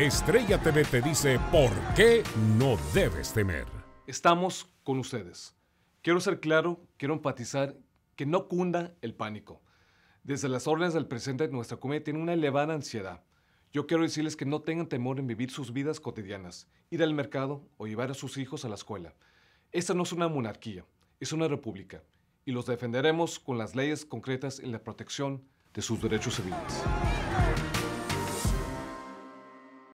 Estrella TV te dice por qué no debes temer. Estamos con ustedes. Quiero ser claro, quiero empatizar, que no cunda el pánico. Desde las órdenes del presidente, nuestra comunidad tiene una elevada ansiedad. Yo quiero decirles que no tengan temor en vivir sus vidas cotidianas, ir al mercado o llevar a sus hijos a la escuela. Esta no es una monarquía, es una república y los defenderemos con las leyes concretas en la protección de sus derechos civiles.